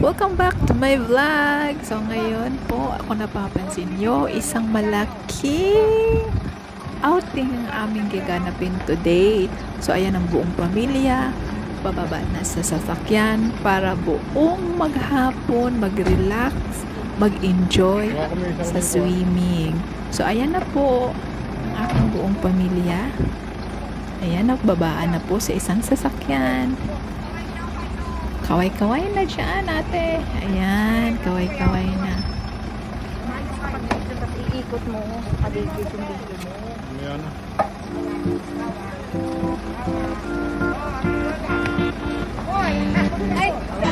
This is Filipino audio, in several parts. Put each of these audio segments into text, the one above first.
Welcome back to my vlog! So ngayon po, ako napapansin nyo, isang malaking outing ang aming gaganapin today. So ayan ang buong pamilya, bababa na sa sasakyan para buong maghapon, mag-relax, mag-enjoy sa swimming. So ayan na po ang aking buong pamilya. Ayan, nagbabaan na po sa isang sasakyan. Kaway-kaway na dyan, ate. Ayan, kaway-kaway na. Iikot mo, paligid yung video mo. Ayan. Ay!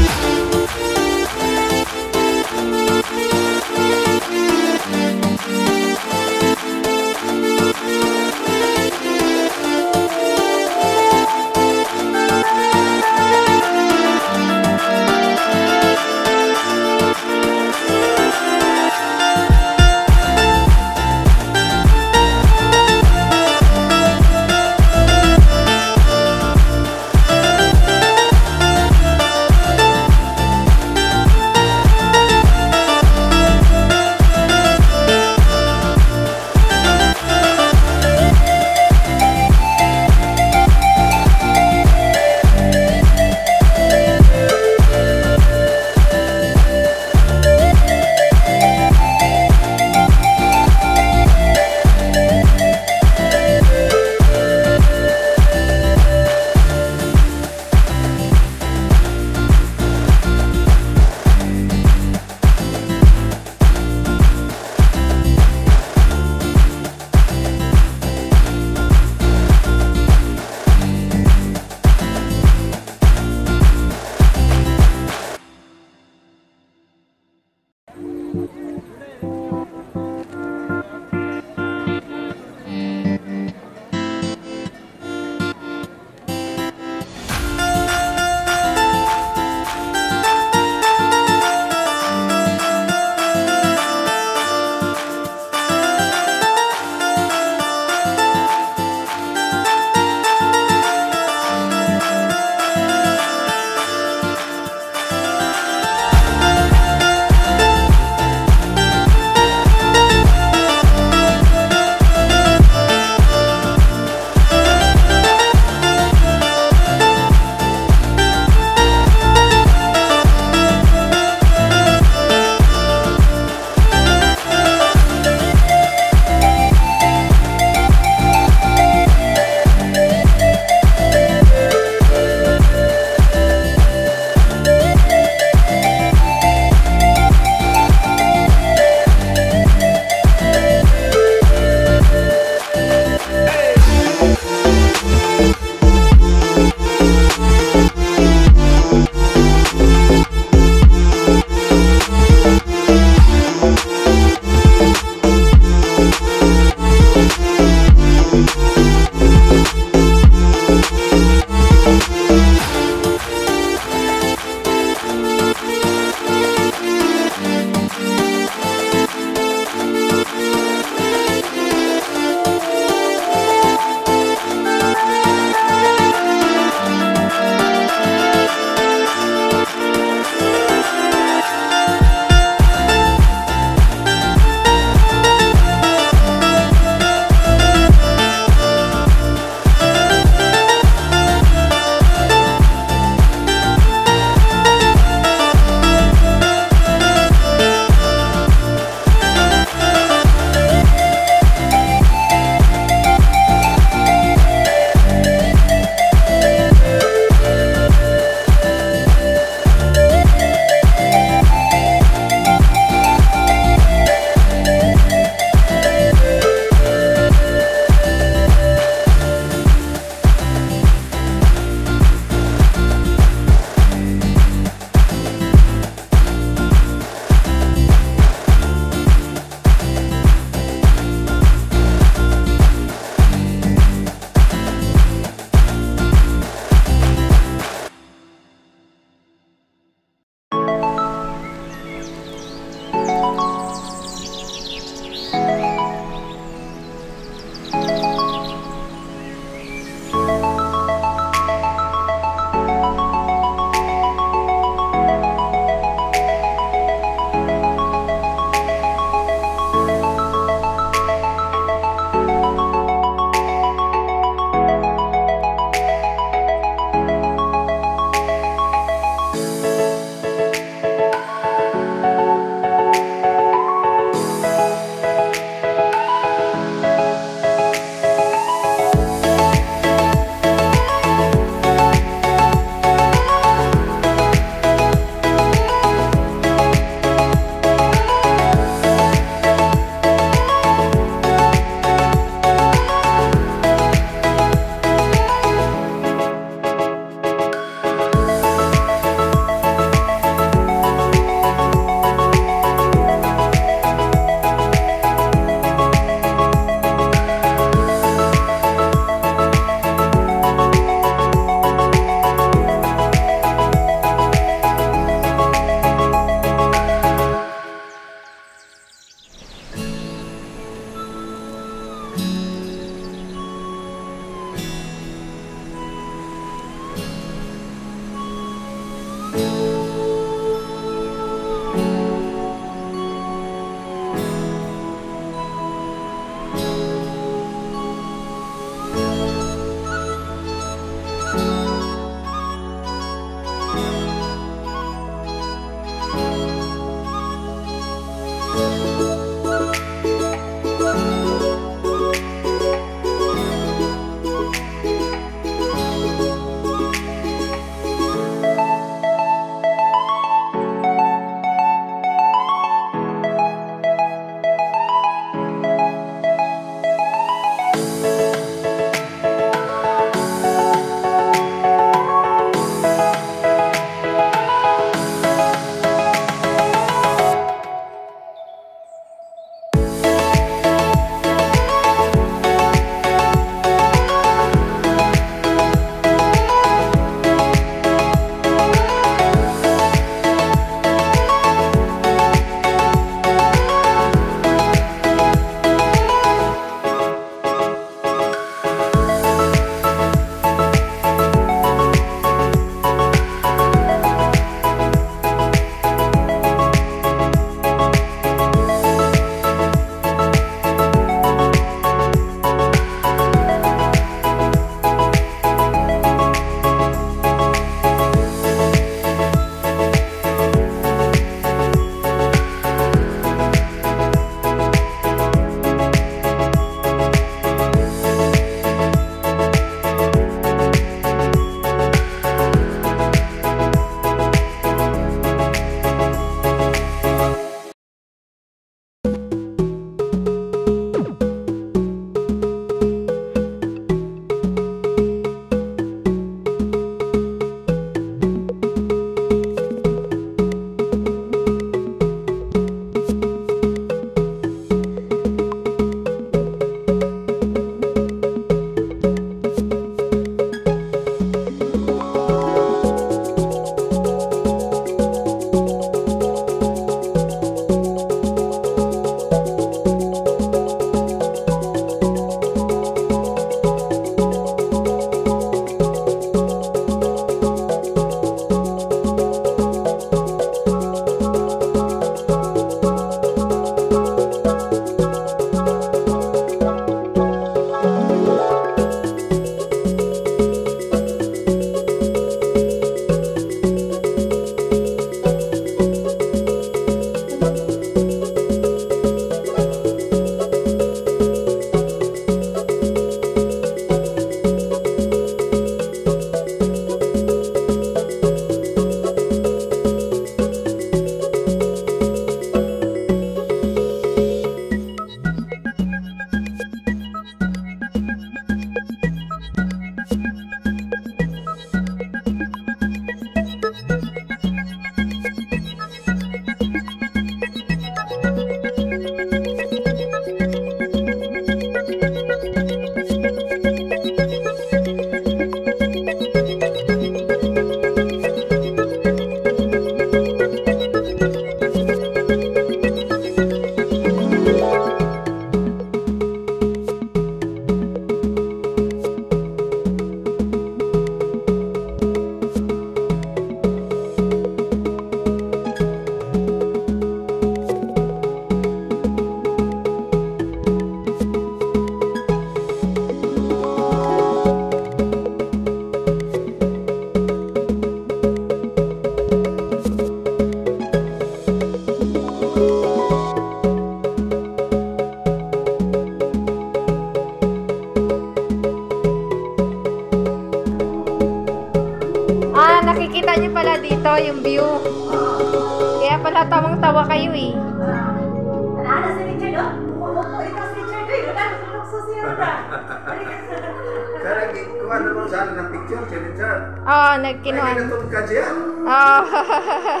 diam diamin jan. Oh, nek kinuan. Mainan tongkat ya. Oh.